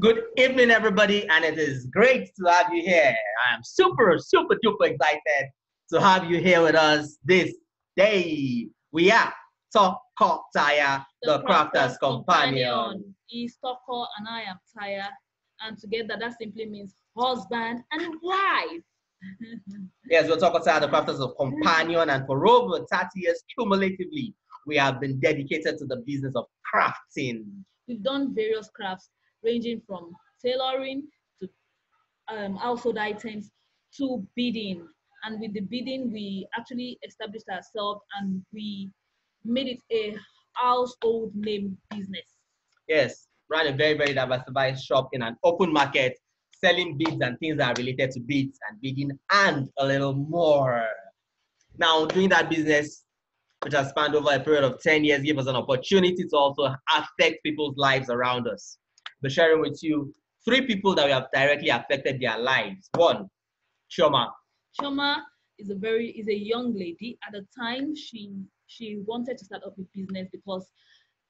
Good evening, everybody, and it is great to have you here. I am super, super duper excited to have you here with us this day. We are Thoko Thaya, the, the Crafters, Companion. Companion. He's Thoko and I am Thaya, and together that simply means husband and wife. yes, we're talking about the Crafters of Companion, and for over 30 years cumulatively, we have been dedicated to the business of crafting. We've done various crafts ranging from tailoring to um, household items to beading. And with the beading, we actually established ourselves and we made it a household name business. Yes, run a very, very diversified shop in an open market, selling beads and things that are related to beads and beading and a little more. Now, doing that business, which has spanned over a period of 10 years, gave us an opportunity to also affect people's lives around us be sharing with you three people that we have directly affected their lives. One, Shoma. Shoma is a very is a young lady. At the time, she she wanted to start up a business because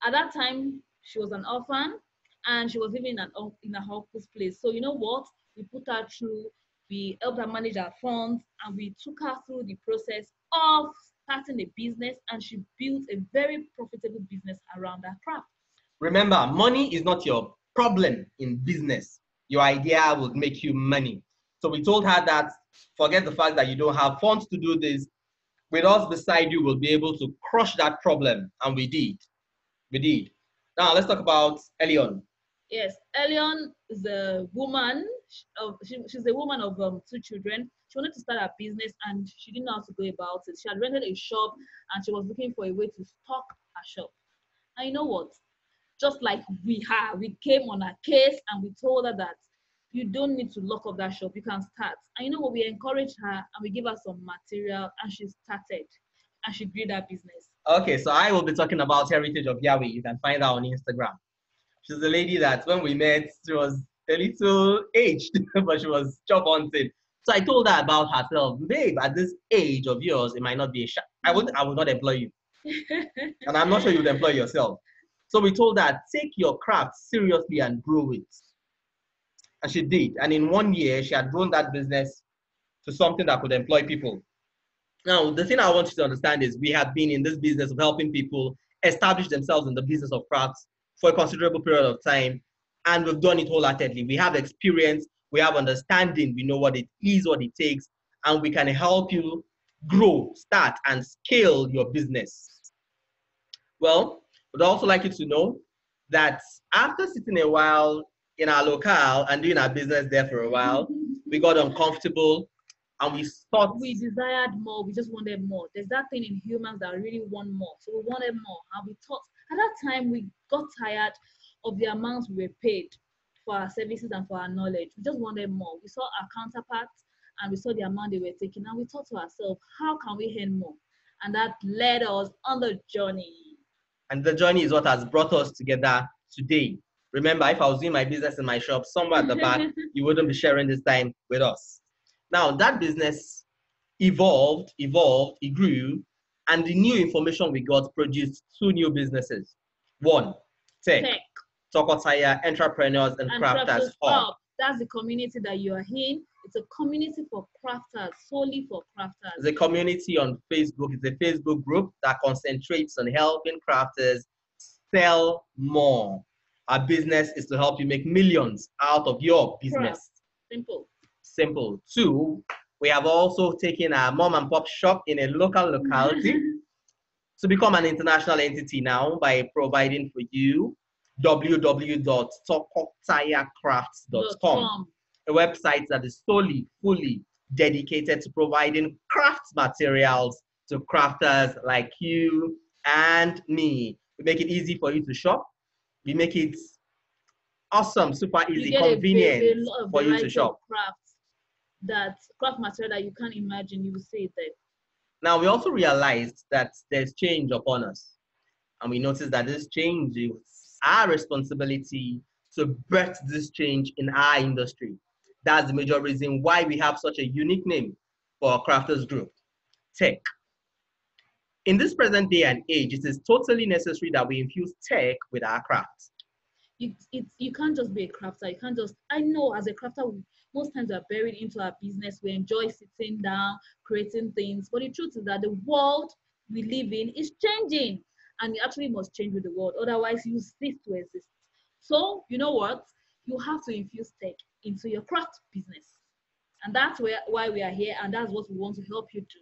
at that time she was an orphan and she was living in an in a hopeless place. So you know what? We put her through. We helped her manage her funds, and we took her through the process of starting a business. And she built a very profitable business around her craft. Remember, money is not your problem in business. Your idea would make you money. So we told her that forget the fact that you don't have funds to do this. With us beside you, we'll be able to crush that problem. And we did. We did. Now let's talk about Elion. Yes, Elion is a woman. Of, she, she's a woman of um, two children. She wanted to start a business and she didn't know how to go about it. She had rented a shop and she was looking for a way to stock her shop. And you know what? Just like we have. We came on a case and we told her that you don't need to lock up that shop. You can start. And you know what? We encouraged her and we gave her some material and she started and she grew that business. Okay, so I will be talking about Heritage of Yahweh. You can find her on Instagram. She's a lady that when we met, she was a little aged, but she was job hunting. So I told her about herself. Oh, babe, at this age of yours, it might not be a shot. I would I would not employ you. and I'm not sure you would employ yourself. So we told her, take your craft seriously and grow it. And she did. And in one year, she had grown that business to something that could employ people. Now, the thing I want you to understand is we have been in this business of helping people establish themselves in the business of crafts for a considerable period of time. And we've done it wholeheartedly. We have experience, we have understanding, we know what it is, what it takes, and we can help you grow, start, and scale your business. Well, would also like you to know that after sitting a while in our locale and doing our business there for a while, we got uncomfortable and we thought we desired more, we just wanted more. There's that thing in humans that really want more. So we wanted more. And we thought at that time we got tired of the amounts we were paid for our services and for our knowledge. We just wanted more. We saw our counterparts and we saw the amount they were taking, and we thought to ourselves, how can we earn more? And that led us on the journey and the journey is what has brought us together today. Remember, if I was doing my business in my shop somewhere at the back, you wouldn't be sharing this time with us. Now, that business evolved, evolved, it grew, and the new information we got produced two new businesses. One, tech, tech. Tokotaya, entrepreneurs and, and crafters hub. That's the community that you are in. It's a community for crafters, solely for crafters. It's a community on Facebook. It's a Facebook group that concentrates on helping crafters sell more. Our business is to help you make millions out of your business. Craft. Simple. Simple. Two, we have also taken a mom and pop shop in a local locality to become an international entity now by providing for you www.tokotayacrafts.com website that is solely, fully dedicated to providing craft materials to crafters like you and me. We make it easy for you to shop. We make it awesome, super easy, convenient a, a, a for you to shop. Crafts that craft material that you can't imagine, you will see it there. Now we also realized that there's change upon us. And we noticed that this change is our responsibility to birth this change in our industry. That's the major reason why we have such a unique name for our crafters group, tech. In this present day and age, it is totally necessary that we infuse tech with our crafts. you, it's, you can't just be a crafter. You can't just, I know as a crafter, most times we're buried into our business. We enjoy sitting down, creating things. But the truth is that the world we live in is changing and you actually must change with the world. Otherwise, you cease to exist. So, you know what? You have to infuse tech into your craft business. And that's where, why we are here, and that's what we want to help you do.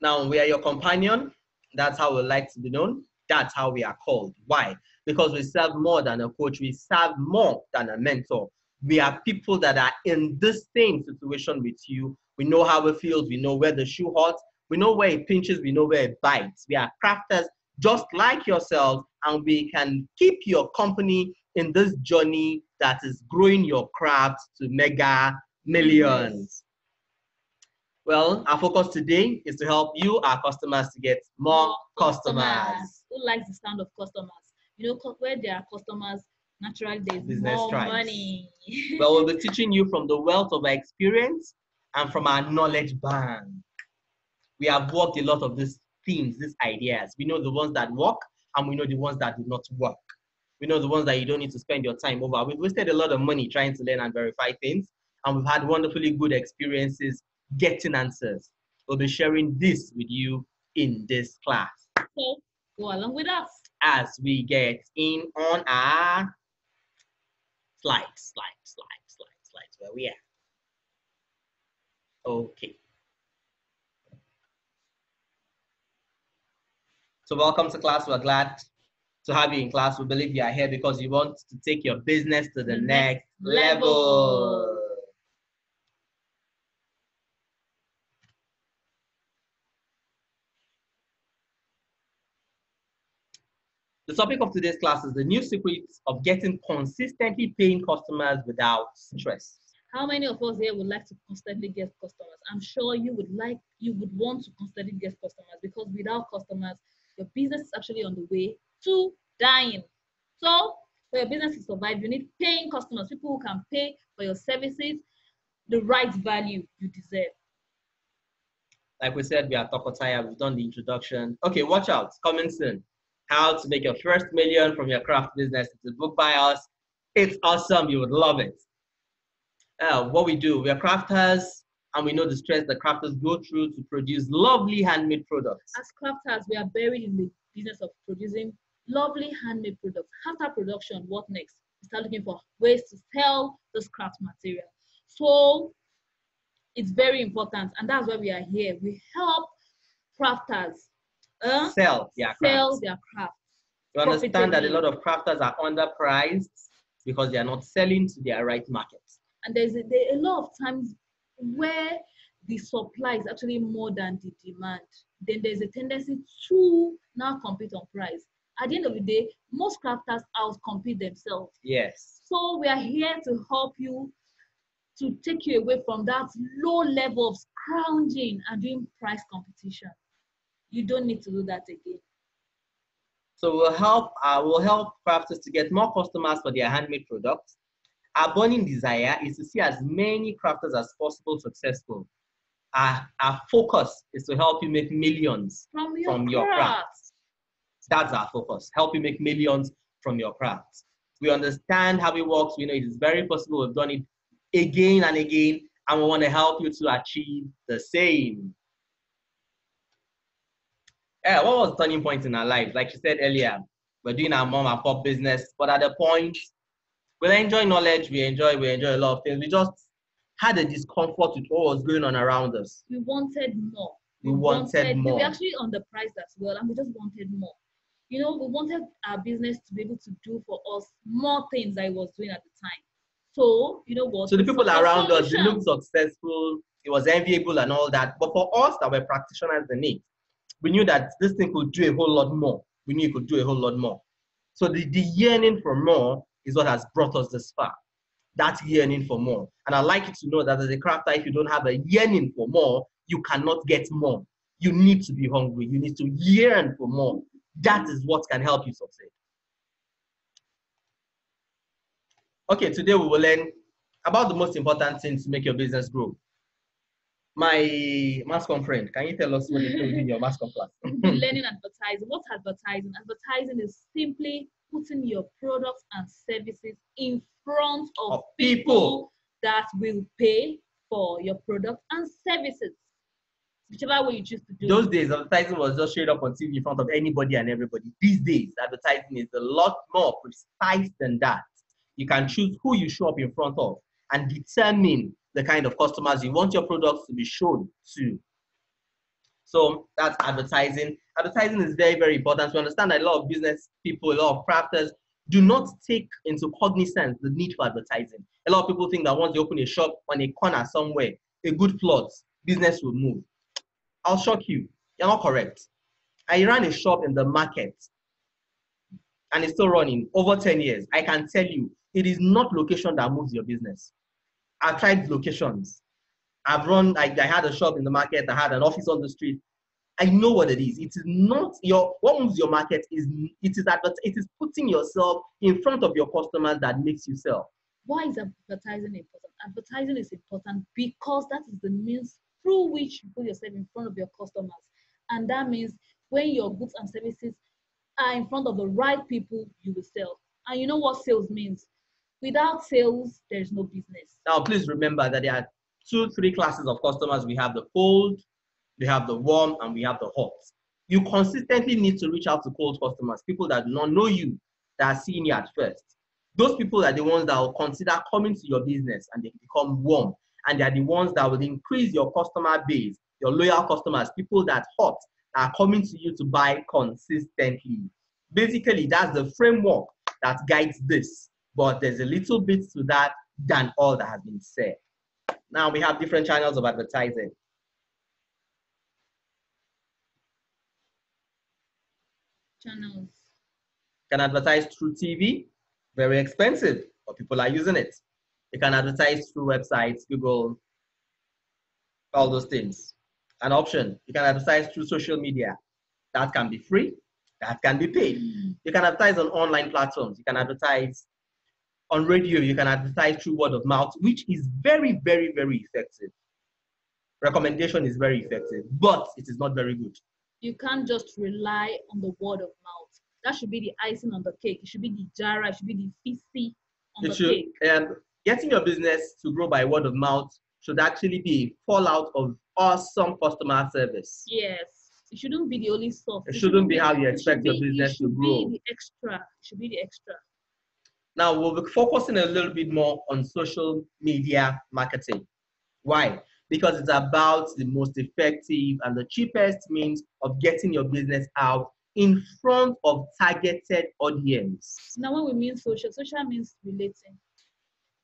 Now, we are your companion. That's how we like to be known. That's how we are called. Why? Because we serve more than a coach, we serve more than a mentor. We are people that are in the same situation with you. We know how it feels, we know where the shoe hurts, we know where it pinches, we know where it bites. We are crafters just like yourselves, and we can keep your company in this journey that is growing your craft to mega millions. Well, our focus today is to help you, our customers, to get more customers. customers. Who likes the sound of customers? You know, where there are customers, naturally there's Business more money. well, we'll be teaching you from the wealth of our experience and from our knowledge bank. We have worked a lot of these themes, these ideas. We know the ones that work and we know the ones that do not work. We know the ones that you don't need to spend your time over. We've wasted a lot of money trying to learn and verify things, and we've had wonderfully good experiences getting answers. We'll be sharing this with you in this class so go along with us. as we get in on our slides, slides, slides, slide, slides where we are. Okay. So welcome to class. We're glad to have you in class. We believe you are here because you want to take your business to the next level. The topic of today's class is the new secrets of getting consistently paying customers without stress. How many of us here would like to constantly get customers? I'm sure you would like, you would want to constantly get customers because without customers, your business is actually on the way to dying. So, for your business to survive, you need paying customers, people who can pay for your services the right value you deserve. Like we said, we are Tokotaya. We've done the introduction. Okay, watch out. Coming soon. How to make your first million from your craft business. It's a book by us. It's awesome. You would love it. Uh, what we do, we are crafters and we know the stress that crafters go through to produce lovely handmade products. As crafters, we are buried in the business of producing lovely handmade products. After production, what next? We start looking for ways to sell this craft material. So it's very important, and that's why we are here. We help crafters uh, Sell their sell crafts. their craft. You understand that a lot of crafters are underpriced because they are not selling to their right market. And there's a, there a lot of times where the supply is actually more than the demand. Then there's a tendency to now compete on price. At the end of the day, most crafters outcompete themselves. Yes. So we are here to help you to take you away from that low level of scrounging and doing price competition. You don't need to do that again. So we'll help uh, we'll help crafters to get more customers for their handmade products. Our burning desire is to see as many crafters as possible successful. Our, our focus is to help you make millions From your, from your craft. craft. That's our focus. Help you make millions from your craft. We understand how it works. We know it is very possible. We've done it again and again, and we want to help you to achieve the same. Yeah, what was the turning point in our lives? Like you said earlier, we're doing our mom and pop business, but at the point, we enjoy knowledge, we enjoy, we enjoy a lot of things. We just had a discomfort with what was going on around us. We wanted more. We wanted We more. were actually underpriced as well, and we just wanted more. You know, we wanted our business to be able to do for us more things I was doing at the time. So, you know what? So the people around us, they looked successful, it was enviable and all that. But for us that were practitioners in it, we knew that this thing could do a whole lot more. We knew it could do a whole lot more. So the, the yearning for more is what has brought us this far. That yearning for more. And I'd like you to know that as a crafter, if you don't have a yearning for more, you cannot get more. You need to be hungry. You need to yearn for more. That is what can help you succeed. Okay, today we will learn about the most important thing to make your business grow. My Mascom friend, can you tell us what you told in your Mascom class? Learning advertising. What's advertising? Advertising is simply putting your products and services in front of, Of people. people. that will pay for your products and services. Whichever way you choose to do Those days, advertising was just straight up on TV in front of anybody and everybody. These days, advertising is a lot more precise than that. You can choose who you show up in front of and determine the kind of customers you want your products to be shown to. So that's advertising. Advertising is very, very important. We understand that a lot of business people, a lot of crafters do not take into cognizance the need for advertising. A lot of people think that once you open a shop on a corner somewhere, a good plot, business will move. I'll shock you. You're not correct. I ran a shop in the market and it's still running over 10 years. I can tell you, it is not location that moves your business. I've tried locations. I've run, I, I had a shop in the market, I had an office on the street. I know what it is. It is not your what moves your market is it is advert, it is putting yourself in front of your customers that makes you sell. Why is advertising important? Advertising is important because that is the means through which you put yourself in front of your customers. And that means when your goods and services are in front of the right people, you will sell. And you know what sales means? Without sales, there's no business. Now, please remember that there are two, three classes of customers. We have the cold, we have the warm, and we have the hot. You consistently need to reach out to cold customers, people that do not know you, that are seeing you at first. Those people are the ones that will consider coming to your business and they become warm. And they are the ones that will increase your customer base, your loyal customers, people that hot are coming to you to buy consistently. Basically, that's the framework that guides this. But there's a little bit to that than all that has been said. Now we have different channels of advertising. Channels. can advertise through TV, very expensive, but people are using it. You can advertise through websites, Google, all those things. An option, you can advertise through social media. That can be free, that can be paid. You can advertise on online platforms, you can advertise on radio, you can advertise through word of mouth, which is very, very, very effective. Recommendation is very effective, but it is not very good. You can't just rely on the word of mouth. That should be the icing on the cake. It should be the jara, it should be the feisty on it the should cake. um, getting your business to grow by word of mouth should actually be a fallout of awesome customer service. Yes. It shouldn't be the only source. It shouldn't be how you expect your it business to should grow. Be the extra. It should be the extra. Now we'll be focusing a little bit more on social media marketing. Why? Because it's about the most effective and the cheapest means of getting your business out in front of targeted audience. Now, when we mean social, social means relating.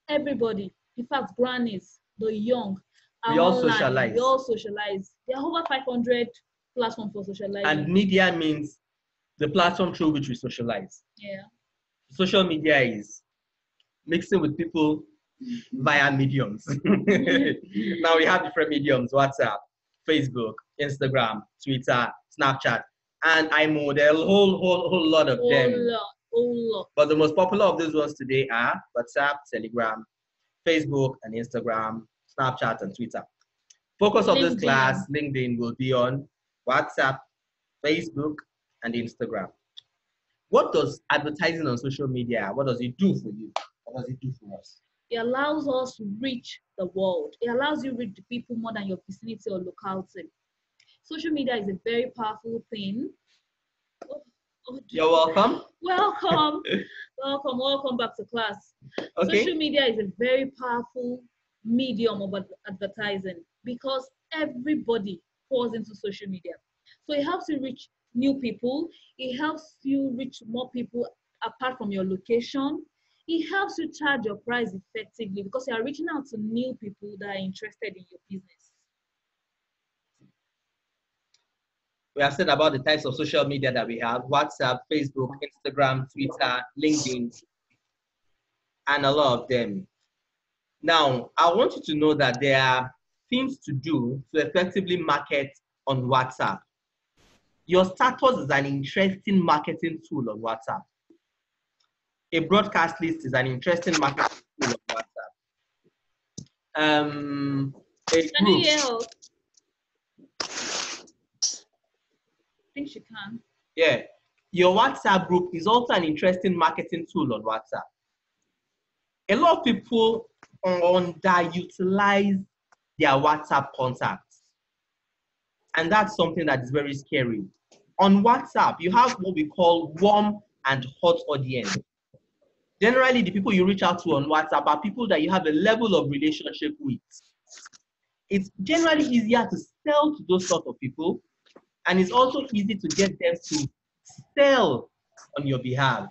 Everybody, in fact, grannies, the young, are We all online. socialize. We all socialize. There are over 500 platforms for socializing. And media means the platform through which we socialize. yeah. social media is mixing with people via mediums. now we have different mediums WhatsApp, Facebook, Instagram, Twitter, Snapchat, and are a whole, whole, whole lot of Whole them. lot, whole lot. But the most popular of these ones today are WhatsApp, Telegram, Facebook, and Instagram, Snapchat, and Twitter. Focus of this class, LinkedIn, will be on WhatsApp, Facebook, and Instagram. What does advertising on social media, what does it do for you? What does it do for us? It allows us to reach the world. It allows you to reach the people more than your vicinity or locality. Social media is a very powerful thing. Oh, Oh, You're welcome. Welcome, welcome, welcome back to class. Okay. Social media is a very powerful medium of advertising because everybody falls into social media. So it helps you reach new people. It helps you reach more people apart from your location. It helps you charge your price effectively because you are reaching out to new people that are interested in your business. We have said about the types of social media that we have WhatsApp, Facebook, Instagram, Twitter, LinkedIn, and a lot of them. Now, I want you to know that there are things to do to effectively market on WhatsApp. Your status is an interesting marketing tool on WhatsApp. A broadcast list is an interesting marketing tool on WhatsApp. Um, a group, hear us? I think she can. yeah your WhatsApp group is also an interesting marketing tool on WhatsApp. A lot of people underutilize their WhatsApp contacts. And that's something that is very scary. On WhatsApp, you have what we call warm and hot audience. Generally, the people you reach out to on WhatsApp are people that you have a level of relationship with. It's generally easier to sell to those sort of people, and it's also easy to get them to sell on your behalf.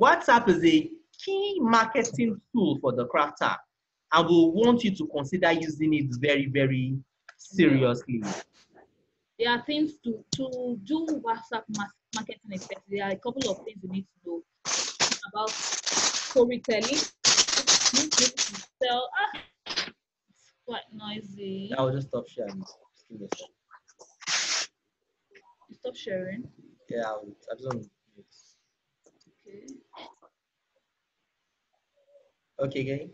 WhatsApp is a key marketing tool for the crafter, and we want you to consider using it very, very seriously. There are things to, to do WhatsApp marketing. There are a couple of things you need to know about storytelling. You need to sell. Ah, it's quite noisy. I will just stop sharing. Stop sharing. Yeah, I, will, I don't. Okay. Okay, Gay.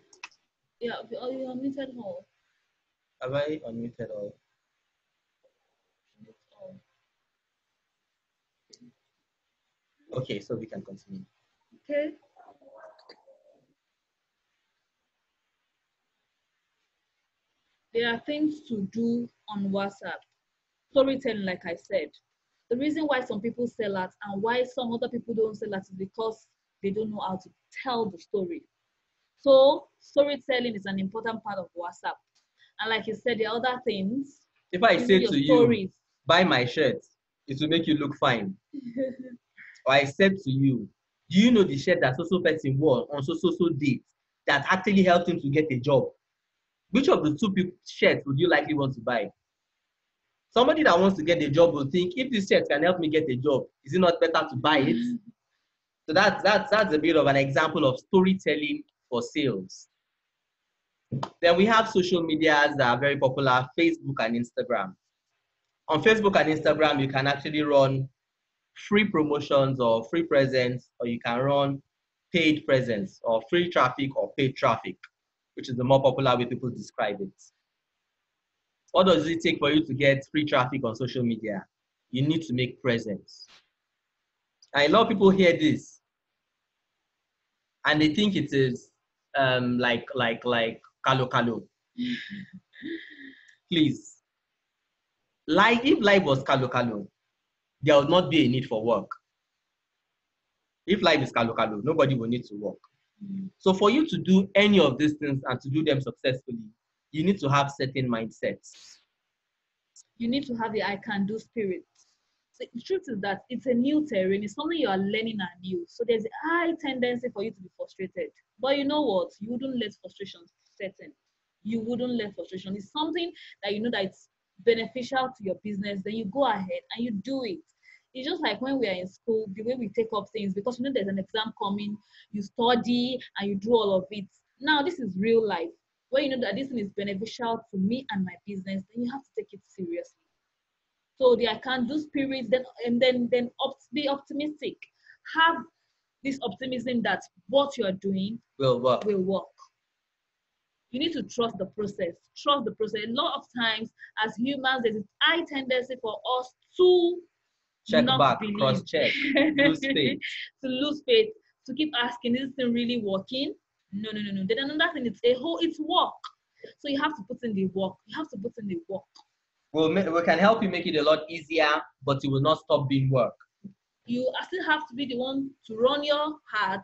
Yeah, are oh, you unmuted all? Have I unmuted all? Okay, so we can continue. Okay. There are things to do on WhatsApp. Storytelling, like I said. The reason why some people sell out and why some other people don't sell out is because they don't know how to tell the story. So storytelling is an important part of WhatsApp. And like you said, the other things. If I say to you, buy my shirt, it will make you look fine. or I said to you, do you know the shirt that so-so person wore on so-so-so date that actually helped him to get a job? Which of the two shirts would you likely want to buy? Somebody that wants to get a job will think, if this shirt can help me get a job, is it not better to buy it? Mm. So that's that's that's a bit of an example of storytelling for sales. Then we have social medias that are very popular, Facebook and Instagram. On Facebook and Instagram, you can actually run free promotions or free presence, or you can run paid presence or free traffic or paid traffic, which is the more popular way people describe it. What does it take for you to get free traffic on social media? You need to make presence. And a lot of people hear this and they think it is um, like like like kalo kalo. Please, like if life was kalo kalo, there would not be a need for work. If life is kalo kalo, nobody will need to work. Mm. So for you to do any of these things and to do them successfully, you need to have certain mindsets. You need to have the I can do spirit. the truth is that it's a new terrain, it's something you are learning anew. So there's a high tendency for you to be frustrated. But you know what? You wouldn't let frustration set in. You wouldn't let frustration. It's something that you know that it's beneficial to your business, then you go ahead and you do it. It's just like when we are in school, the way we take up things, because you know there's an exam coming, you study and you do all of it. Now, this is real life. When you know that this thing is beneficial to me and my business, then you have to take it seriously. So the I can do spirits, then and then then opt, be optimistic. Have this optimism that what you are doing will work. Will work you need to trust the process. Trust the process. A lot of times, as humans, there's a high tendency for us to check not back, believe. cross check, lose faith. to lose faith, to keep asking, is this thing really working? No, no, no, no. Then another thing, it's a whole, it's work. So you have to put in the work. You have to put in the work. We'll, we can help you make it a lot easier, but it will not stop being work. You still have to be the one to run your heart,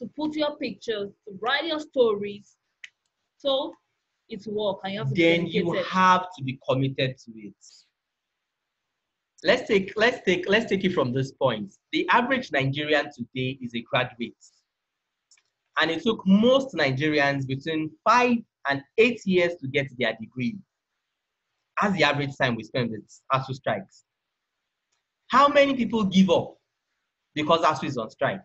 to put your pictures, to write your stories, so it's work and you have to then you have to be committed to it. Let's take let's take let's take it from this point. The average Nigerian today is a graduate. And it took most Nigerians between five and eight years to get their degree. As the average time we spend with ASUU strikes. How many people give up because ASUU is on strike?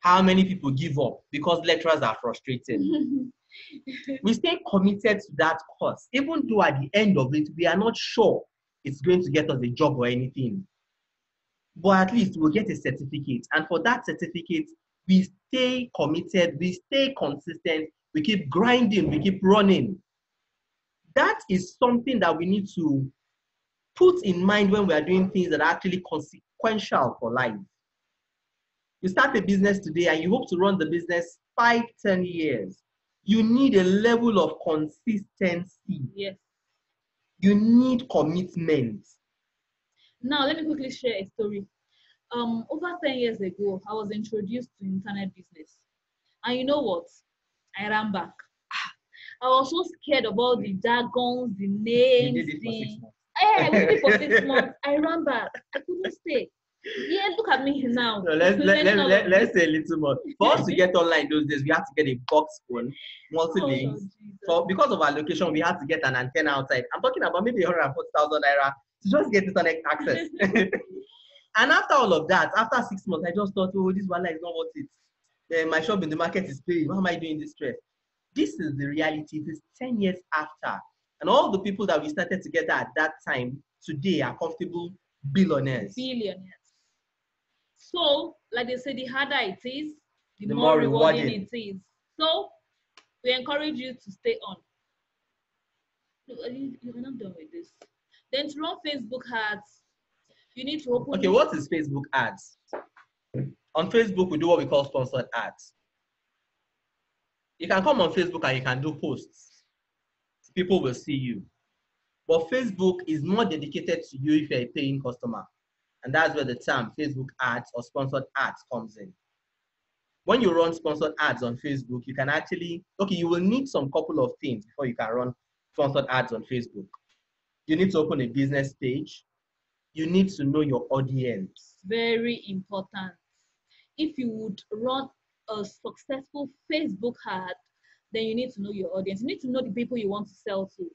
how many people give up because lecturers are frustrated. we stay committed to that course, even though at the end of it, we are not sure it's going to get us a job or anything. But at least we'll get a certificate. And for that certificate, we stay committed, we stay consistent, we keep grinding, we keep running. That is something that we need to put in mind when we are doing things that are actually consequential for life. You start a business today and you hope to run the business five, ten years. You need a level of consistency. Yes. You need commitment. Now, let me quickly share a story. Um, over 10 years ago, I was introduced to internet business. And you know what? I ran back. I was so scared about the jargons, the names, did it for the. Hey, I did it for six months. I ran back. I couldn't stay. Yeah, look at me now. No, let's, let, let, let, let's say a little more. For us to get online those days, we had to get a box phone, multi links. So because of our location, we had to get an antenna outside. I'm talking about maybe 140,000 naira to just get internet access. and after all of that, after six months, I just thought, oh, this one is not worth it. Then my shop in the market is paying. Why am I doing this stress? This is the reality. It is 10 years after. And all the people that we started together at that time today are comfortable billionaires. billionaires. So, like they say, the harder it is, the, The more, more rewarding, rewarding. it is. So, we encourage you to stay on. No, you're not done with this. Then to run Facebook ads, you need to open. Okay, what is Facebook ads? On Facebook, we do what we call sponsored ads. You can come on Facebook and you can do posts. People will see you. But Facebook is more dedicated to you if you're a paying customer. And that's where the term Facebook ads or sponsored ads comes in. When you run sponsored ads on Facebook, you can actually, okay, you will need some couple of things before you can run sponsored ads on Facebook. You need to open a business page. You need to know your audience. Very important. If you would run a successful Facebook ad, then you need to know your audience. You need to know the people you want to sell to.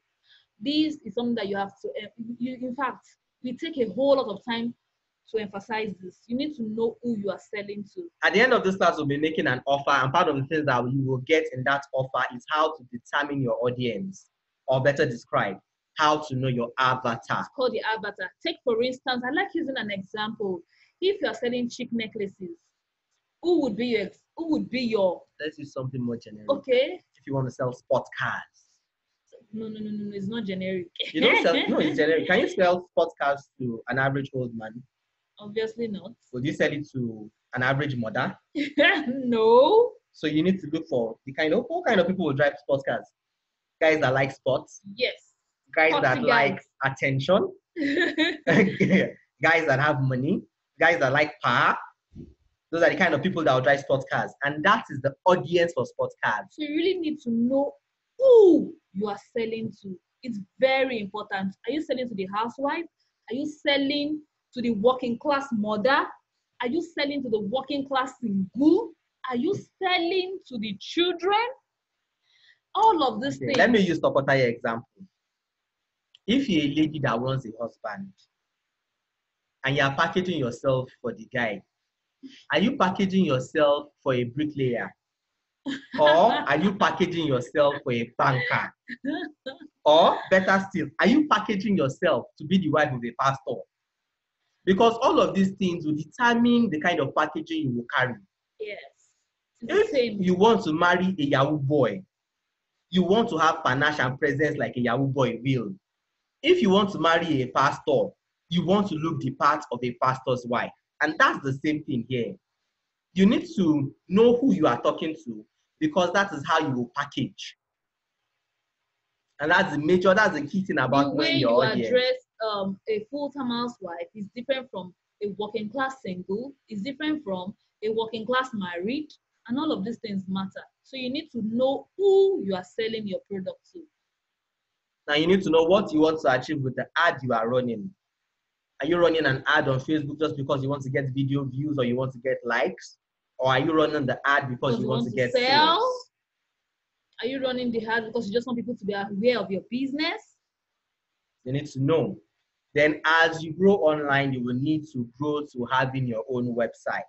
This is something that you have to, eh, you, in fact, we take a whole lot of time to emphasize this. You need to know who you are selling to. At the end of this class, we'll be making an offer, and part of the things that you will get in that offer is how to determine your audience, or better described, how to know your avatar. It's called the avatar. Take, for instance, I like using an example. If you are selling cheap necklaces, who would be your, who would be your, Let's use something more generic. okay, If you want to sell sports cars, no, no, no, no, no, it's not generic. you don't sell. no, it's generic. Can you sell sports cars to an average old man? Obviously not. Would you sell it to an average mother? no. So you need to look for the kind of what kind of people will drive sports cars. Guys that like sports, Yes. Guys that like attention, guys that have money, guys that like power. Those are the kind of people that will drive sports cars. And that is the audience for sports cars. so you really need to know who you are selling to. It's very important. Are you selling to the housewife? Are you selling to the working class mother? Are you selling to the working class single? Are you selling to the children? All of these Okay, things. Let me use Tokotaya example. If you're a lady that wants a husband and you're packaging yourself for the guy, are you packaging yourself for a bricklayer? Or are you packaging yourself for a banker? Or better still, are you packaging yourself to be the wife of a pastor? Because all of these things will determine the kind of packaging you will carry. yes. If same. you want to marry a Yahoo boy, you want to have panache and presence like a Yahoo boy will. If you want to marry a pastor, you want to look the part of a pastor's wife. And that's the same thing here. You need to know who you are talking to because that is how you will package. And that's the major, that's the key thing about the way you address um, a full-time housewife is different from a working class single, is different from a working class married, and all of these things matter. So you need to know who you are selling your product to. Now you need to know what you want to achieve with the ad you are running. Are you running an ad on Facebook just because you want to get video views or you want to get likes? Or are you running the ad because you want to get sell? sales? Are you running the ad because you just want people to be aware of your business? You need to know. Then as you grow online, you will need to grow to having your own website.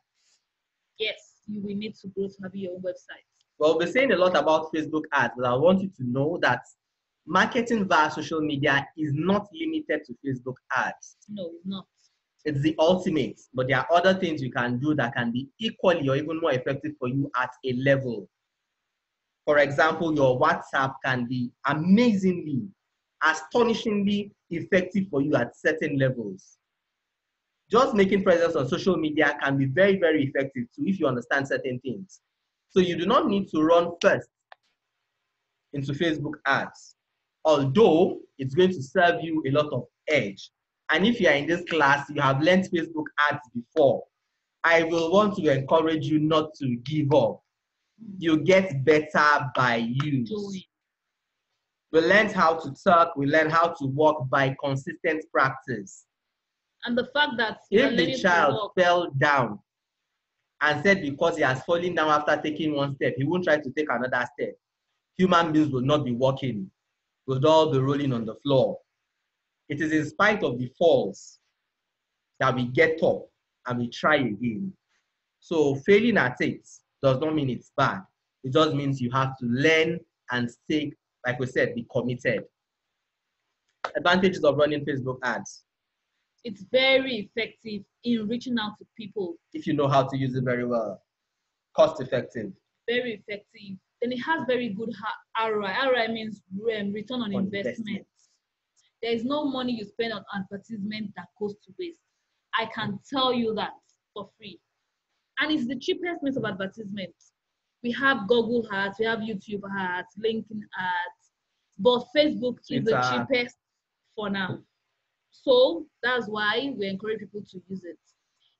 Yes, you will need to grow to have your own website. Well, we're saying a lot about Facebook ads, but I want you to know that marketing via social media is not limited to Facebook ads. No, it's not. it's the ultimate, but there are other things you can do that can be equally or even more effective for you at a level. For example, your WhatsApp can be amazingly, astonishingly effective for you at certain levels. just making presence on social media can be very, very effective too if you understand certain things. So you do not need to run first into Facebook ads, although it's going to serve you a lot of edge. And if you are in this class, you have learned Facebook ads before, I will want to encourage you not to give up. You get better by use. We learned how to talk, we learned how to walk by consistent practice. And the fact that If the child fell down and said because he has fallen down after taking one step, he won't try to take another step, human beings will not be walking, will all be rolling on the floor. It is in spite of the falls that we get up and we try again. So failing at it does not mean it's bad. It just means you have to learn and stay, like we said, be committed. Advantages of running Facebook ads. it's very effective in reaching out to people. if you know how to use it very well. Cost effective Very effective. Then it has very good ROI. ROI means um, return on, on investment. investment. There is no money you spend on advertisement that goes to waste. I can tell you that for free. And it's the cheapest means of advertisement. We have Google ads, we have YouTube ads, LinkedIn ads, but Facebook is the Twitter. cheapest for now. So that's why we encourage people to use it.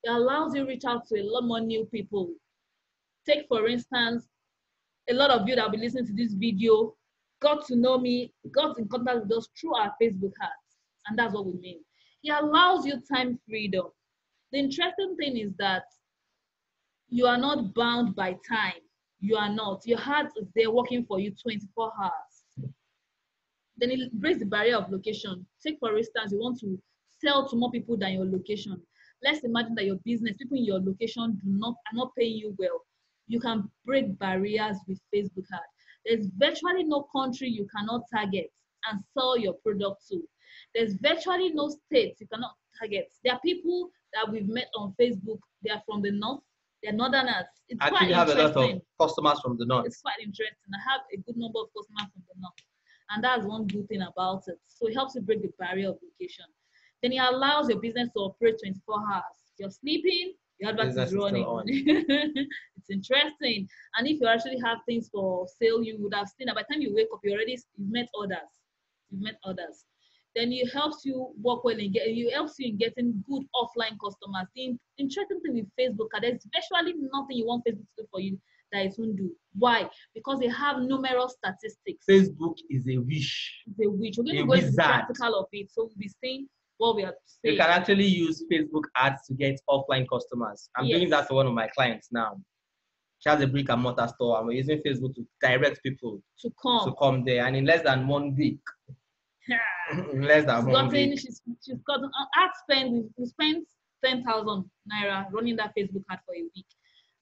It allows you to reach out to a lot more new people. Take, for instance, a lot of you that will be listening to this video got to know me, got in contact with us through our Facebook ads. And that's what we mean. It allows you time freedom. The interesting thing is that you are not bound by time. You are not. Your heart is there working for you 24 hours. Then it breaks the barrier of location. Take, for instance, you want to sell to more people than your location. Let's imagine that your business, people in your location do not are not paying you well. You can break barriers with Facebook ads. There's virtually no country you cannot target and sell your product to. There's virtually no state you cannot target. There are people that we've met on Facebook. They are from the north. They're northerners. It's I quite have a lot of customers from the north. It's quite interesting. I have a good number of customers from the north, and that's one good thing about it. So it helps you break the barrier of location. Then it allows your business to operate 24 hours. You're sleeping, your advert is running. it's interesting. And if you actually have things for sale, you would have seen that by the time you wake up, you already you've met others. You've met others. Then it helps you work well and get it helps you in getting good offline customers. The interesting thing with Facebook, there's virtually nothing you want Facebook to do for you that it won't do. Why? Because they have numerous statistics. Facebook is a wish. It's a witch. We're going A to go into the wizard. practical of it. So we'll be saying what we are You can actually use Facebook ads to get offline customers. I'm doing that for one of my clients now. She has a brick and mortar store, and we're using Facebook to direct people to come to come. there. And in less than one week, in less than she's one gotten, week, she's, she's gotten, uh, ad spend, we, spent 10,000 naira running that Facebook ad for a week.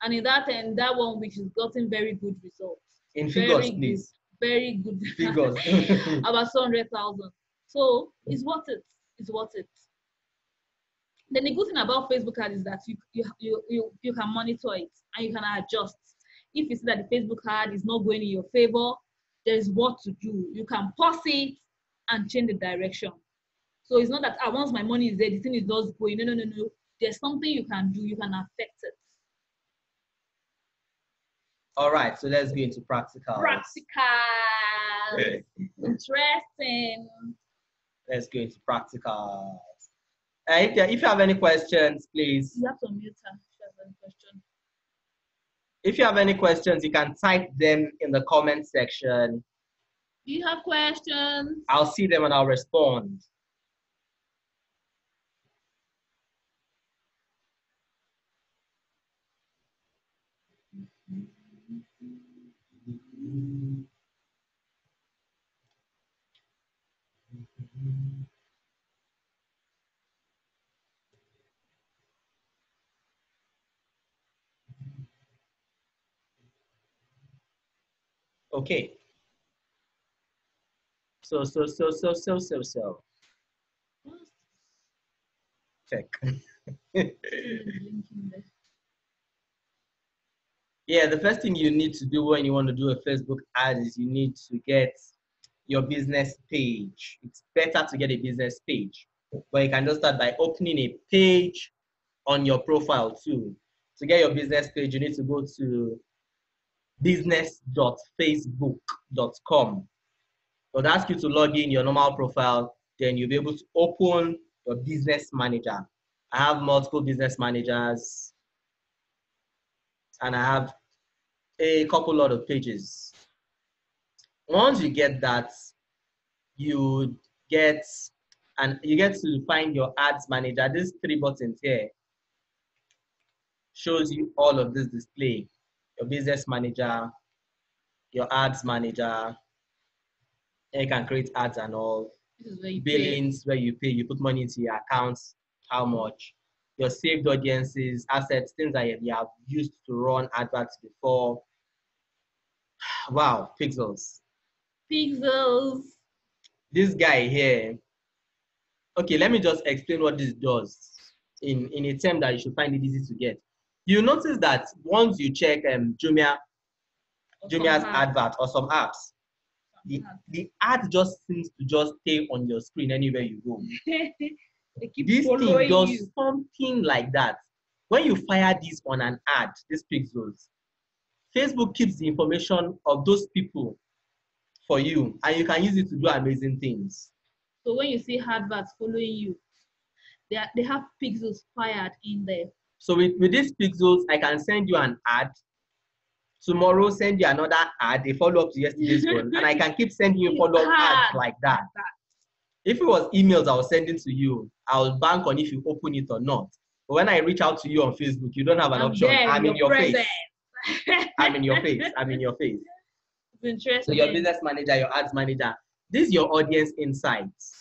And in that, in that one week, she's gotten very good results. in very figures, good. please. Very good. Figures. About 200,000. So it's worth it. It's worth it. Then the good thing about Facebook ads is that you, you, you, you, you can monitor it and you can adjust. If you see that the Facebook ad is not going in your favor, there's what to do. You can pause it and change the direction. So it's not that ah, once my money is there, the thing is just going. No, no, no, no. There's something you can do. You can affect it. All right, so let's go into practical. Practical. Interesting. Let's go into practical. Uh, if, you- if you have any questions, please. You have to mute her. if She has any question. If you have any questions, you can type them in the comment section. Do you have questions? I'll see them and I'll respond. Okay. So, so, so, so, so, so, so. Check. Yeah, the first thing you need to do when you want to do a Facebook ad is you need to get your business page. It's better to get a business page, but you can just start by opening a page on your profile too. To get your business page, you need to go to business.facebook.com. It'll ask you to log in your normal profile, then you'll be able to open your business manager. I have multiple business managers and I have a couple lot of pages. Once you get that, you get and you get to find your ads manager. These three buttons here shows you all of this display. Your business manager, your ads manager, and you can create ads and all. This is where you Billings, where you pay, you put money into your accounts, how much. Your saved audiences, assets, things that you have used to run adverts before. Wow, pixels. Pixels. This guy here. Okay, let me just explain what this does in, in a term that you should find it easy to get. You notice that once you check um, Jumia, or Jumia's advert or some apps, the, the ad just seems to just stay on your screen anywhere you go. this thing does you. something like that. When you fire this on an ad, this pixels, Facebook keeps the information of those people for you, and you can use it to do amazing things. So when you see adverts following you, they, are, they have pixels fired in there. So with, with these pixels, I can send you an ad. Tomorrow, send you another ad, a follow up to yesterday's one, and I can keep sending you follow up ads like that. If it was emails I was sending to you, I'll bank on if you open it or not. But when I reach out to you on Facebook, you don't have an I'm option. there I'm in your presence. face. I'm in your face. I'm in your face. It's interesting. So your business manager, your ads manager, this is your audience insights.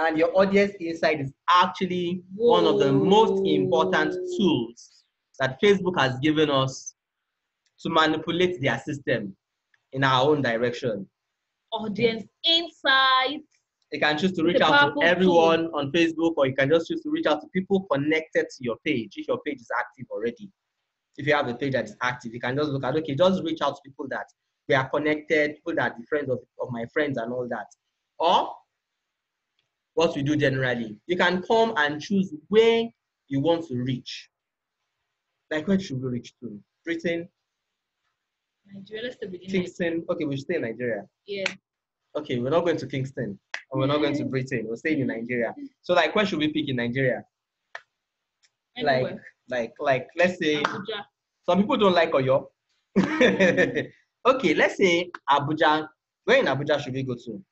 And your audience insight is actually one of the most important tools that Facebook has given us to manipulate their system in our own direction. Audience insight. You can choose to reach out to everyone on Facebook, or you can just choose to reach out to people connected to your page if your page is active already. If you have a page that is active, you can just look at okay, just reach out to people that they are connected, people that are the friends of, of my friends and all that. Or what we do generally, you can come and choose where you want to reach. Like where should we reach to? Britain, Nigeria, let's beginning. Kingston. Okay, we stay in Nigeria. Yeah. Okay, we're not going to Kingston. And we're not going to Britain. We're staying in Nigeria. So like where should we pick in Nigeria? Like Anywhere. like like let's say Abuja. some people don't like Oyo. okay, let's say Abuja. Where in Abuja should we go to?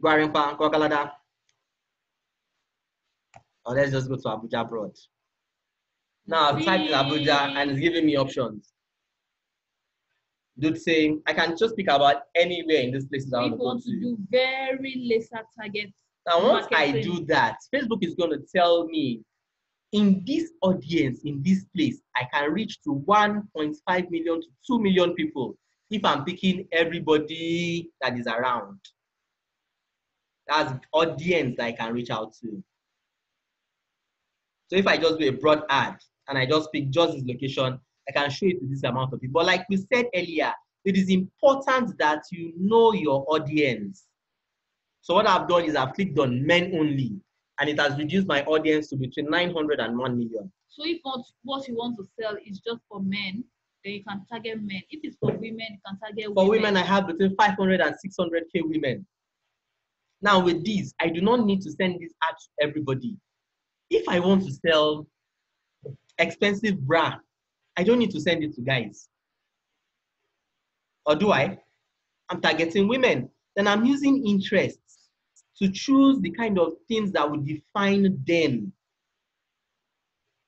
Gwarimpa, Kwakalada. Or let's just go to Abuja Broad. Now I've typed in Abuja and it's giving me options. Dude saying I can just pick about anywhere in this places I want to go to do very laser targets. Now, once I do that, Facebook is going to tell me in this audience, in this place, I can reach to 1.5 million to 2 million people if I'm picking everybody that is around. That's audience that I can reach out to. So if I just do a broad ad and I just pick just this location, I can show it to this amount of people. But like we said earlier, it is important that you know your audience. So what I've done is I've clicked on men only, and it has reduced my audience to between 900 and 1 million. So if what, what you want to sell is just for men, then you can target men. If it's for women, you can target For women, I have between 500 and 600k women. Now with these, I do not need to send this ad to everybody. If I want to sell expensive bra, I don't need to send it to guys. Or do I? I'm targeting women. Then I'm using interests to choose the kind of things that would define them.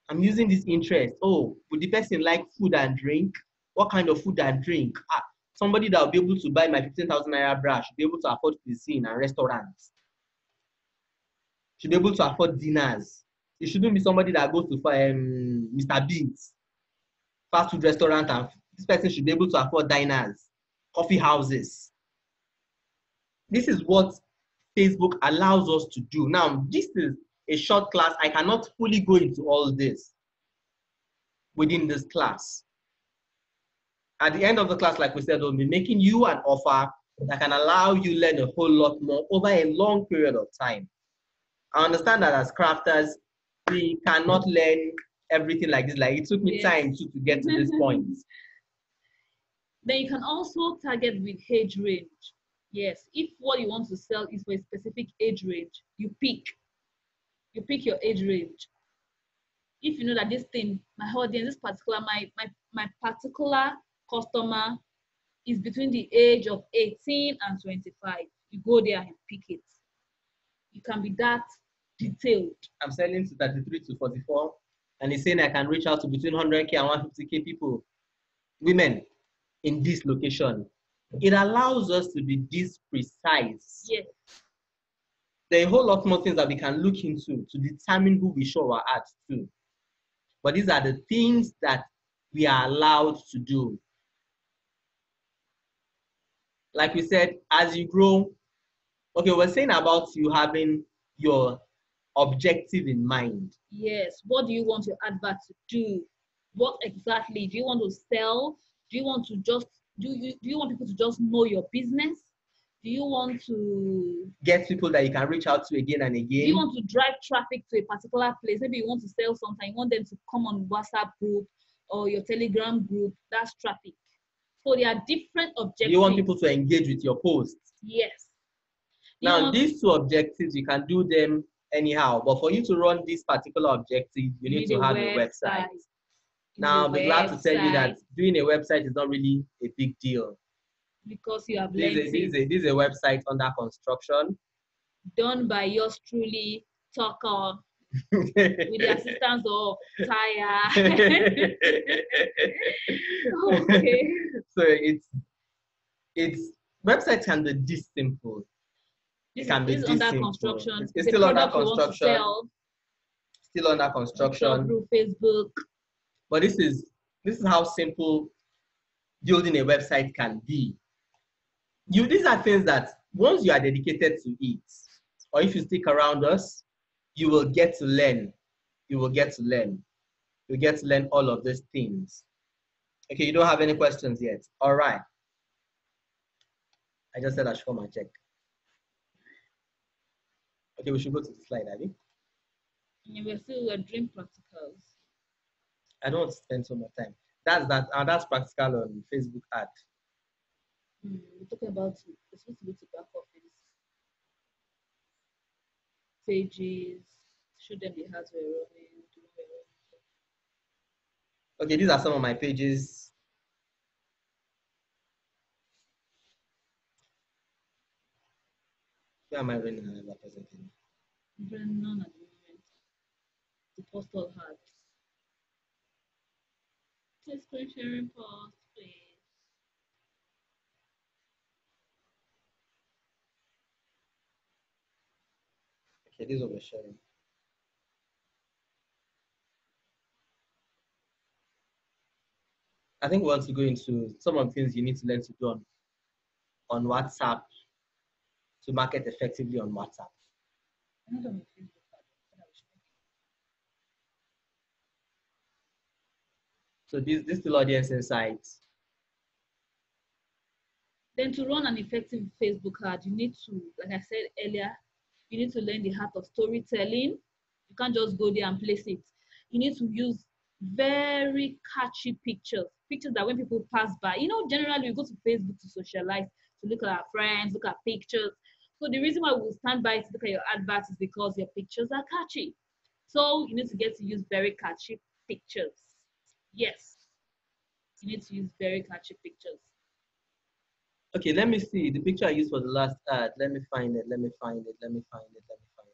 I'm using this interest. Oh, would the person like food and drink? What kind of food and drink? Ah, somebody that will be able to buy my 15,000 naira bra should be able to afford cuisine and restaurants. Should be able to afford dinners. It shouldn't be somebody that goes to um, Mr. Beans, fast food restaurant, and this person should be able to afford diners, coffee houses. This is what Facebook allows us to do. Now, this is a short class. I cannot fully go into all this within this class. At the end of the class, like we said, we'll be making you an offer that can allow you learn a whole lot more over a long period of time. I understand that as crafters, we cannot learn everything like this. Like it took me Yes. time to, to get to this point. Then you can also target with age range. Yes, if what you want to sell is for a specific age range, you pick. You pick your age range. If you know that this thing, my audience, this particular, my my my particular customer is between the age of 18 and 25, you go there and pick it. You can be that detailed. I'm selling to 33 to 44, and he's saying I can reach out to between 100k and 150k people, women in this location. It allows us to be this precise. Yes. There are a whole lot more things that we can look into to determine who we show our art to. But these are the things that we are allowed to do. Like we said, as you grow, okay, we're saying about you having your objective in mind. Yes. What do you want your advert to do? What exactly do you want to sell? Do you want to just do you do you want people to just know your business? Do you want to Get people that you can reach out to again and again? do you want to drive traffic to a particular place? Maybe you want to sell something, you want them to come on WhatsApp group or your Telegram group. That's traffic. So there are different objectives. You want people to engage with your posts. Yes. You Now, these two objectives, you can do them anyhow. But for you to run this particular objective, you need to have a website. Now, I'll be glad to tell you that doing a website is not really a big deal. because you have This is, a, this, is a, this is a website under construction. done by yours truly, Thoko, with the assistance of Thaya. okay. so it's it's websites can be this simple. This, can is, be this is this under simple. construction. It's- it's still under product you want to construction. Still under construction. through Facebook. But this is this is how simple building a website can be. You these are things that once you are dedicated to it, or if you stick around us, you will get to learn. You will get to learn. You get to learn all of these things. Okay, you don't have any questions yet. All right. I just said I should come and check. Okay, we should go to the slide, Abby. And we're still we're doing practicals. I don't want to spend so much time. That's that. Uh, that's practical on Facebook ad. Hmm, we're talking about it's supposed to go to back office pages, show them the ads we're running, do what we're running. Okay, these are some of my pages. Where am I running an advertising? Brand none at the moment. The post all had. Please screen sharing post, please. Okay, this is what sharing. I think we want to go into some of the things you need to learn to do on, on WhatsApp to market effectively on WhatsApp. So this this still audience insights. Then to run an effective Facebook ad, you need to, like I said earlier, you need to learn the art of storytelling. You can't just go there and place it. You need to use very catchy pictures, pictures that when people pass by, you know, generally we go to Facebook to socialize, to look at our friends, look at pictures. So the reason why we stand by to look at your adverts is because your pictures are catchy. So you need to get to use very catchy pictures. Yes, you need to use very catchy pictures. Okay, let me see the picture I used for the last ad. Let me find it. Let me find it. Let me find it. Let me find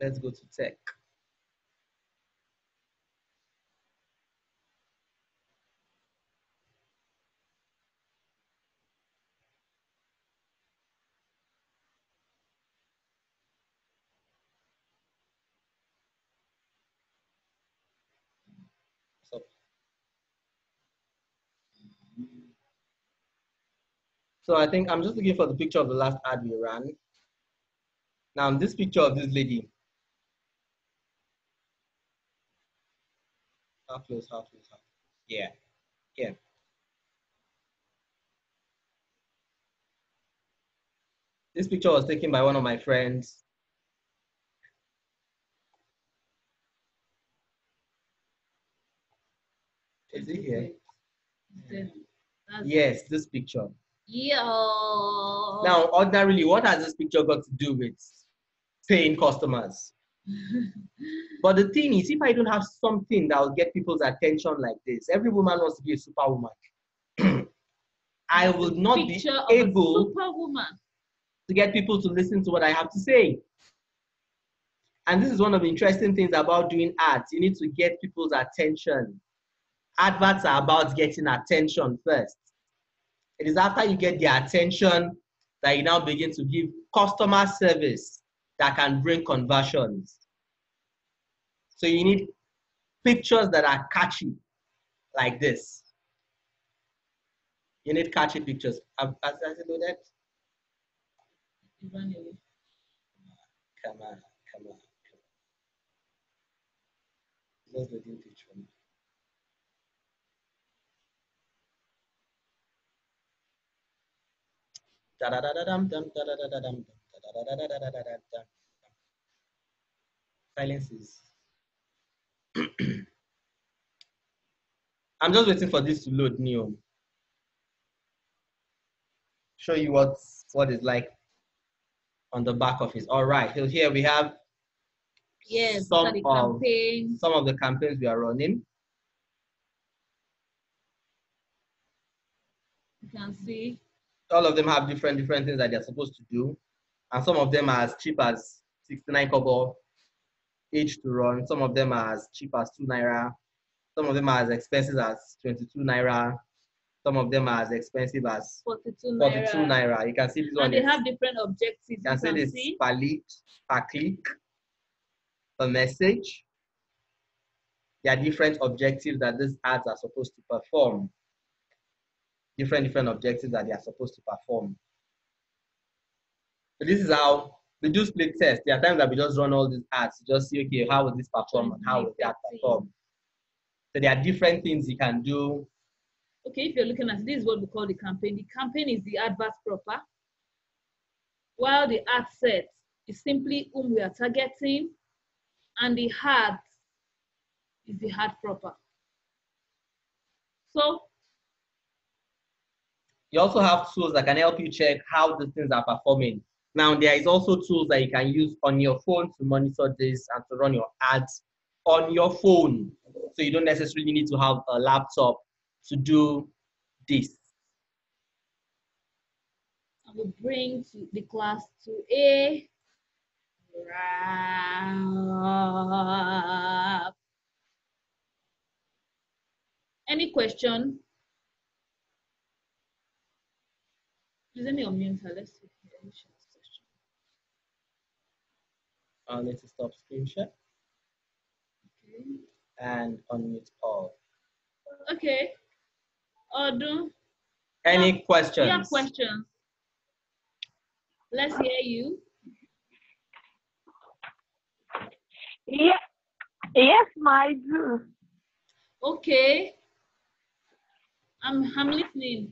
it. Let's go to tech. So I think I'm just looking for the picture of the last ad we ran. Now, this picture of this lady. How close? How close? How? Yeah, yeah. This picture was taken by one of my friends. Is it here? Yes, this picture. Yeah. Now, ordinarily, what has this picture got to do with paying customers? But the thing is, if I don't have something that will get people's attention like this, every woman wants to be a superwoman. I will not be Picture able superwoman. to get people to listen to what I have to say. And this is one of the interesting things about doing ads. You need to get people's attention. Adverts are about getting attention first. It is after you get their attention that you now begin to give customer service that can bring conversions. So you need pictures that are catchy, like this. You need catchy pictures. Has, has ran away. Come on, come on, come on. Picture. Da-da-da-da-dum-dum, da-da-da-da-dum, da-da-da-da-da-da-da-dum. Silence is. I'm just waiting for this to load new. Show you what what is like on the back of it. All right, so here we have Yes, Some these are the of- some of the campaigns we are running. You can see. All of them have different different things that they're supposed to do, and some of them are as cheap as 69 kobo each to run. Some of them are as cheap as two naira. Some of them are as expensive as 22 naira. Some of them are as expensive as 42 naira. 42 naira. You can see this one. And they is- have different objectives. You You can see can this per lead, per click, per message. There are different objectives that these ads are supposed to perform. Different, different objectives that they are supposed to perform. So this is how we do split test. There are times that we just run all these ads to just see, okay, how will this perform and how will that perform? So there are different things you can do. Okay, if you're looking at this is what we call the campaign. The campaign is the advert proper, while the ad set is simply whom we are targeting, and the ad is the ad proper. So You also have tools that can help you check how the things are performing. Now, there is also tools that you can use on your phone to monitor this and to run your ads on your phone. So you don't necessarily need to have a laptop to do this. I will bring to the class to a wrap. Any question? Please let me unmute her. Let's see. if she has question. I'll need to stop screen share Okay. and unmute all. Okay. Odu, Any we questions? have questions. Let's hear you. Yeah. Yes, my do. Okay. I'm I'm listening.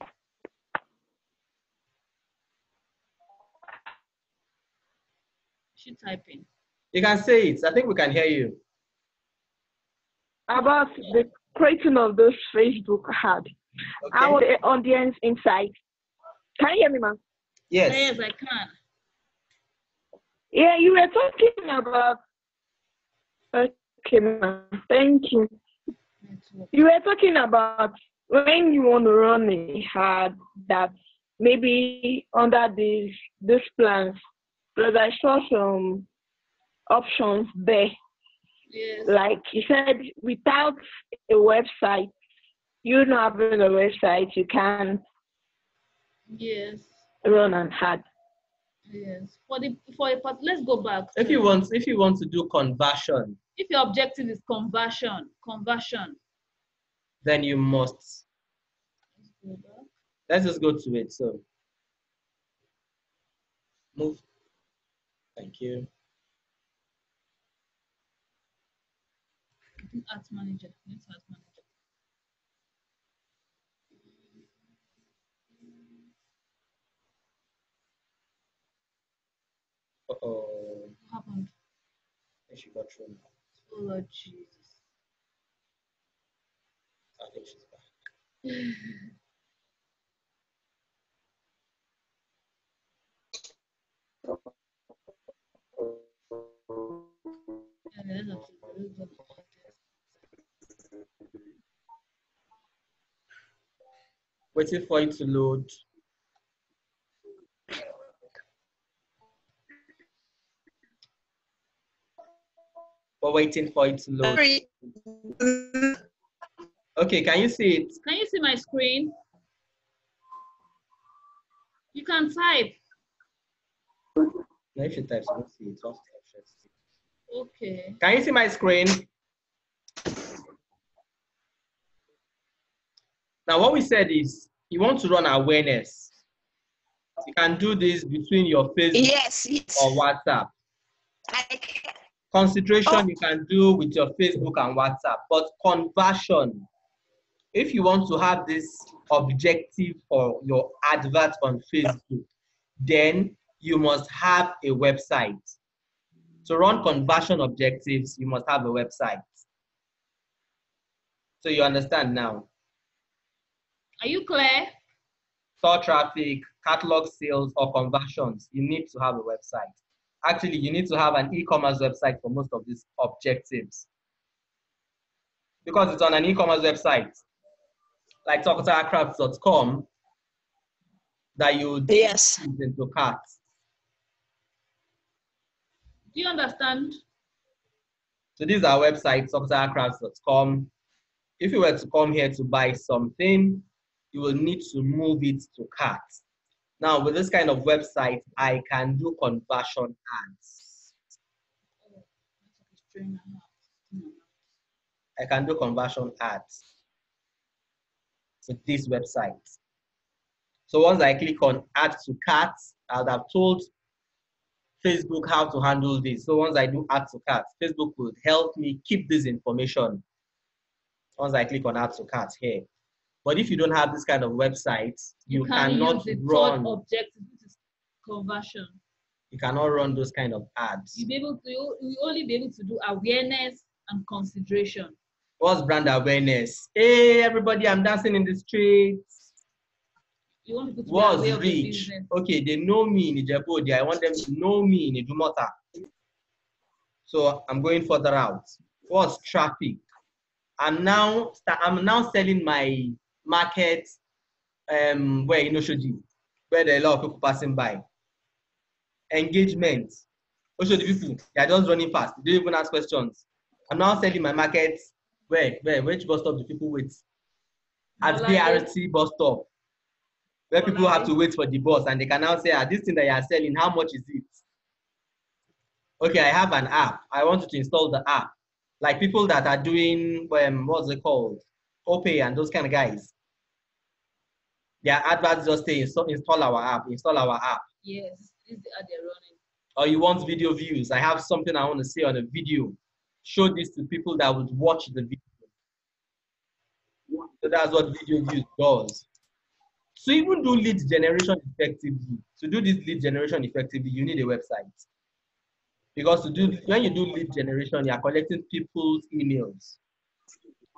She typing. You can say it. I think we can hear you. About the creating of those Facebook ads. I Okay. want the audience insight. Can you hear me, ma'am? Yes. Yes, I can. Yeah, you were talking about. Okay, ma'am. Thank you. You were talking about when you want to run a ad that maybe under these these plans, because I saw some options there. Yes. like you said, without a website, you not having a website, you can Yes. run an ad. Yes. For the for a part, let's go back. If you want, if you want to do conversion, if your objective is conversion, conversion. then you must. Let's. Let's just go to it. So move. Thank you. Ads manager. Let's ads manager. Oh, What happened? and she got thrown out. Oh Lord Jesus. I think she's back. Waiting for it to load. We're waiting for it to load. Sorry. Okay, can you see it? Can you see my screen? You can type. No, if you type, you won't see it. Just type, just see it. Okay. Can you see my screen? Now, what we said is you want to run awareness. You can do this between your Facebook Yes, yes. or WhatsApp. I can. Oh. you can do with your Facebook and WhatsApp, but conversion, if you want to have this objective for your advert on Facebook, then you must have a website. To run conversion objectives, you must have a website. So you understand now. Are you clear? Store traffic, catalog sales, or conversions, you need to have a website. Actually, you need to have an e-commerce website for most of these objectives. Because it's on an e-commerce website, like talkatacraft.com, that you would Yes. put into cart. Do you understand? So this is our website, talkatacraft.com. If you were to come here to buy something, you will need to move it to cart. Now, with this kind of website, I can do conversion ads. I can do conversion ads with this website. So once I click on add to cart, I would have told Facebook how to handle this. So once I do add to cart, Facebook would help me keep this information. Once I click on add to cart here. But if you don't have this kind of website, you, can cannot run. objective, which is conversion. You cannot run those kind of ads. You'll be able to you only be able to do awareness and consideration. What's brand awareness? Hey, everybody, I'm dancing in the streets. You want people to be What's aware reach? Okay, they know me in Ijebu. I want them to know me in Idumota. So I'm going further out. What's traffic? I'm now I'm now selling my market um where in Oshodi, where there are a lot of people passing by. Engagement. Oshodi people, they are just running fast. They don't even ask questions. I'm now selling my market where where which bus stop do people wait? At. BRT bus stop. Where people have to wait for the bus and they can now say, ah, this thing that you are selling, how much is it? Okay, I have an app. I want you to install the app. Like people that are doing, um, what's it called? OPay and those kind of guys. Their adverts just say, install, install our app, install our app. Yes, this is the ad they're running. Or you want video views. I have something I want to say on a video. Show this to people that would watch the video. So that's what video views does. So even do lead generation effectively, to do this lead generation effectively, you need a website. Because to do when you do lead generation, you are collecting people's emails.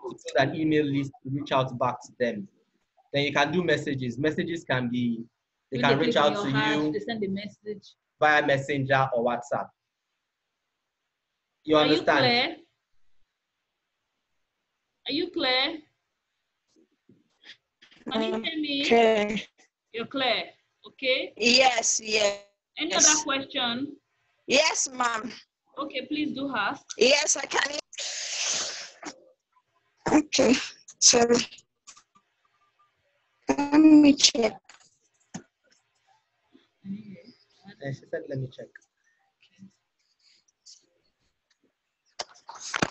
So that email list to reach out back to them. Then you can do messages. Messages can be they When can click reach out to you They send a message. via messenger or WhatsApp. You Are understand? you clear? Are you clear? Can you um, hear me? Okay. You're clear. Okay. Yes, yes. Any Yes. other question? Yes, ma'am. Okay, please do ask. Yes, I can. Okay. Sorry. Let me check. And she said, let me check.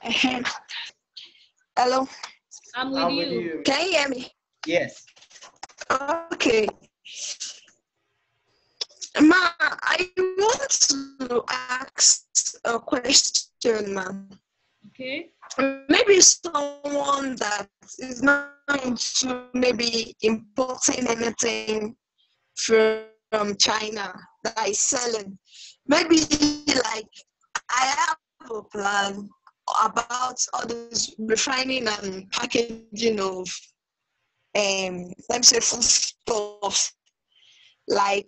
Ahem. Hello. I'm with I'm you. with you. Can you hear me? Yes. Okay. Ma, I want to ask a question, ma'am. Okay. Maybe someone that is not into maybe importing anything from China that is selling. maybe like I have a plan about all this refining and packaging of um let me say food stuff like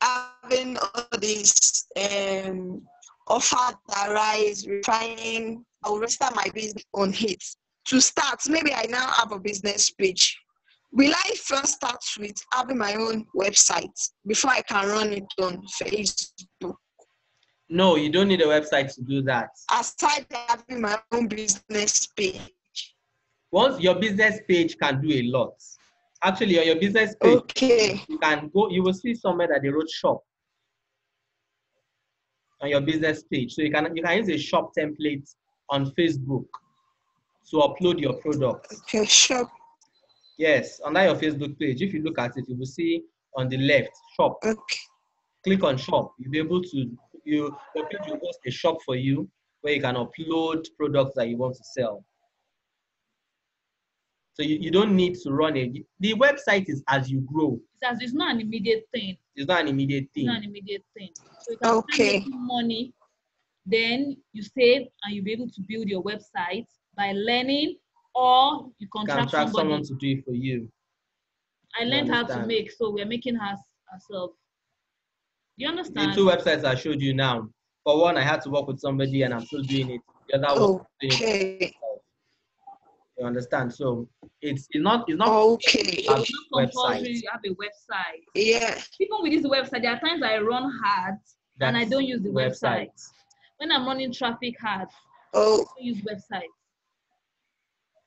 having all these um offer that rise refining I'll restart my business on it. To start, maybe I now have a business page. Will I first start with having my own website before I can run it on Facebook? No, you don't need a website to do that. Aside having my own business page. Once your business page can do a lot. Actually, on your business page, Okay. you can go, you will see somewhere that they wrote shop on your business page. So you can you can use a shop template on Facebook to upload your products. Okay, sure. Yes, under your Facebook page, if you look at it, you will see on the left shop. Okay. Click on shop. You'll be able to you your page will host a shop for you where you can upload products that you want to sell. So you, you don't need to run it. The website is as you grow. It's as it's not an immediate thing. It's not an immediate It's not an immediate thing. So you can Okay. making money, then you save and you'll be able to build your website by learning or you contract, Contract somebody. someone to do it for you. I learned how to make, so we're making us ourselves. Do you The understand? two websites I showed you now. For one, I had to work with somebody and I'm still doing it. The other one, I'm doing it Okay. myself. You understand? So it's, it's not it's not Okay. a It's not compulsory website. you have a website. Yeah. Even with this website, there are times I run ads and I don't use the website. When I'm running traffic ads, Oh, I don't use websites.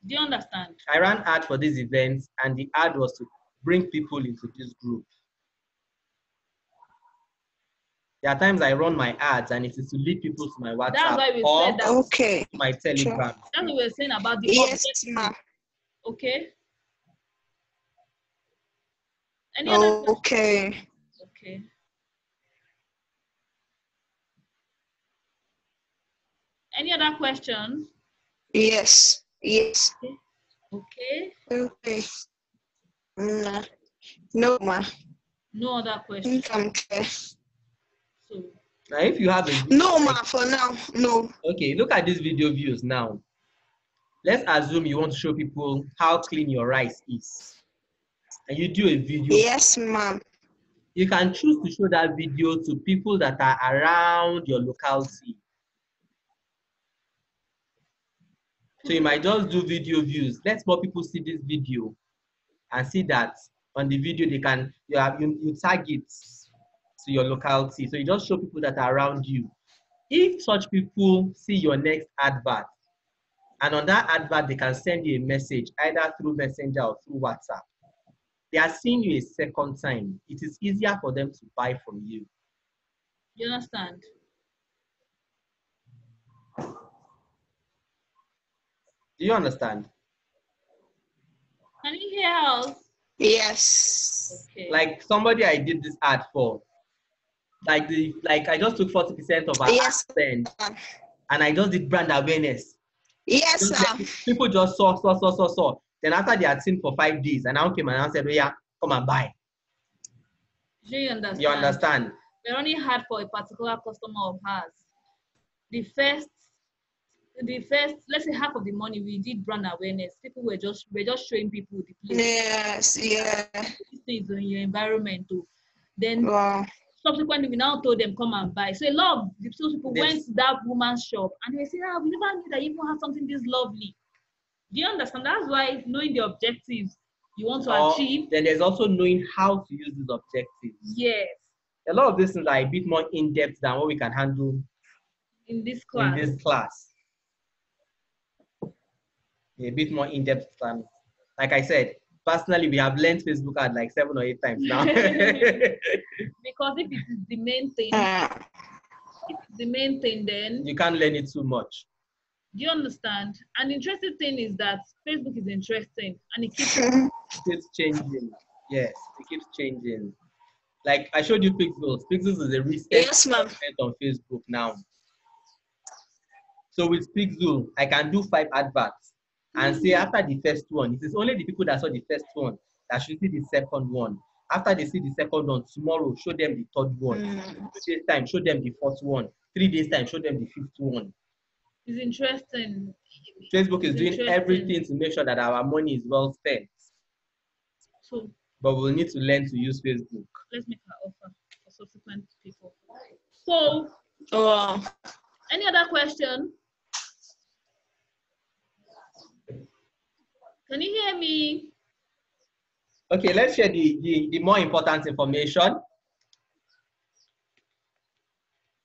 Do you understand? I ran ad for this event, and the ad was to bring people into this group. There are times I run my ads, and it is to lead people to my That's WhatsApp why we or said that. okay. my Telegram. That's what we were saying about the Yes, objective, ma'am. Okay. Any other Okay. Okay. Any other questions? Yes. Yes. Okay. Okay. Nah. No, ma. No other I questions. I'm clear. So Now, if you have a good No, ma. For now, no. okay, look at these video views now. Let's assume you want to show people how clean your rice is, and you do a video. Yes, ma'am. You can choose to show that video to people that are around your locality. So you might just do video views. Let more people see this video and see that on the video they can you have you, you target to your locality. So you just show people that are around you. If such people see your next advert, and on that advert they can send you a message either through Messenger or through WhatsApp. They are seeing you a second time. It is easier for them to buy from you. you understand? Do you understand? Can you hear us? Yes. Okay. Like somebody I did this ad for, like the like I just took 40% of our Yes. spend and I just did brand awareness. Yes, Just let- ma'am. people just saw, saw, saw, saw, saw. Then after they had seen for five days, and now came and I said, oh, yeah, come and buy. Do you understand? You understand? We're only hard for a particular customer of ours. The first, the first, let's say half of the money we did brand awareness. People were just we're just showing people the place. Yes. Yeah. This thing is in your environment too. Then Wow. Subsequently we now told them come and buy. So a lot of those people Yes. went to that woman's shop and they say, ah, we never knew that you even have something this lovely. Do you understand? That's why knowing the objectives you want to Or achieve. then there's also knowing how to use these objectives. Yes, A lot of these things are a bit more in depth than what we can handle in this class. in this class. A bit more in depth than, like I said, personally, we have learned Facebook ad like seven or eight times now. Because if it is the main thing, Uh, if it's the main thing, then you can't learn it too much. do you understand? An interesting thing is that Facebook is interesting and it keeps It keeps changing. Yes, it keeps changing. Like I showed you Pixels. Pixels is a recent yes, ma'am. on Facebook now. So with Pixel, I can do five adverts and say after the first one, it is only the people that saw the first one that should see the second one. After they see the second one, tomorrow show them the third one. Mm. Two days time, show them the fourth one. Three days time, show them the fifth one. It's interesting. Facebook is It's doing everything to make sure that our money is well spent. So But we'll need to learn to use Facebook. let's make our offer for subsequent people. So Wow. any other question? Can you hear me? Okay, let's share the, the, the more important information.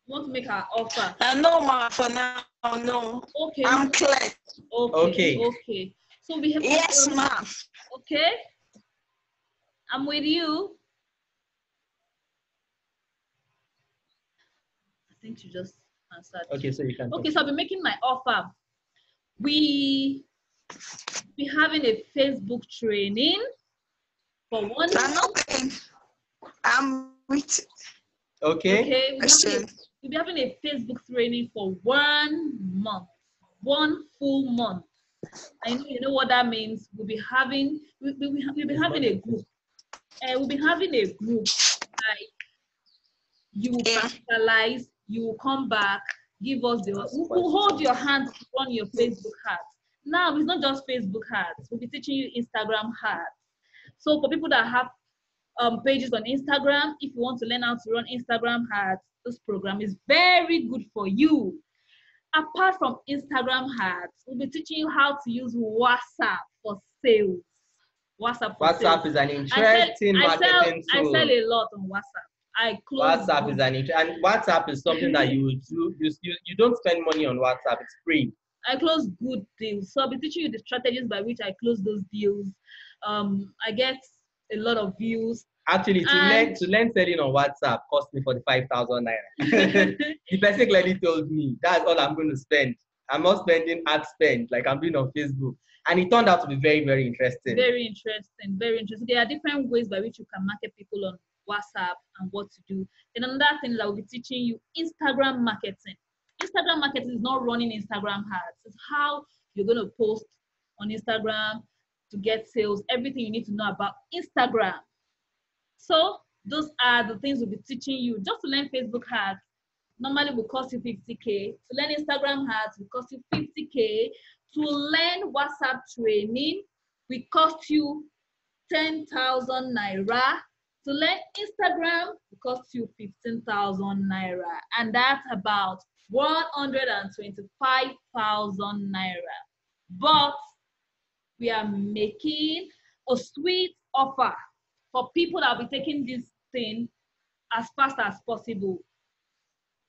Want to make our offer? Uh, I know, ma, for now, no. Okay. I'm clear. Okay. Okay. Okay. So we have Yes, ma'am. Okay. I'm with you. I think you just answered. Okay, so you can. Okay, so I'll be making my offer. We be having a Facebook training for one. I'm not paying. I'm with Okay. Okay, we'll be, Question. having, we'll be having a Facebook training for one month, one full month. I know you know what that means. We'll be having we, we, we- we'll be having a group. Uh, we'll be having a group. Like you will Yeah. practicalize, you will come back, give us the we'll, we'll hold your hand to run your Facebook ads. Now it's not just Facebook ads, we'll be teaching you Instagram ads. So for people that have um, pages on Instagram. If you want to learn how to run Instagram ads, this program is very good for you. Apart from Instagram ads, we'll be teaching you how to use WhatsApp for sales. WhatsApp for WhatsApp sales. is an I sell, interesting I, sell, marketing I sell a lot on WhatsApp. I close WhatsApp is an and WhatsApp is something that you do. You, you, you don't spend money on WhatsApp. It's free. I close good deals. So I'll be teaching you the strategies by which I close those deals. Um, I get a lot of views. Actually, to And- learn to learn selling on WhatsApp cost me forty five thousand naira. the person clearly told me that's all I'm going to spend. I'm not spending ad spend like I'm doing on Facebook, and it turned out to be very very interesting. very interesting, very interesting. There are different ways by which you can market people on WhatsApp and what to do. Then another thing is I will be teaching you Instagram marketing. Instagram marketing is not running Instagram ads. It's how you're going to post on Instagram to get sales, everything you need to know about Instagram. So those are the things we'll be teaching you. Just to learn Facebook ads, normally will cost you 50k. To learn Instagram ads will cost you 50k. To learn WhatsApp training we cost you 10,000 naira. To learn Instagram will cost you 15,000 naira. And that's about 125,000 naira. But we are making a sweet offer for people that will be taking this thing as fast as possible.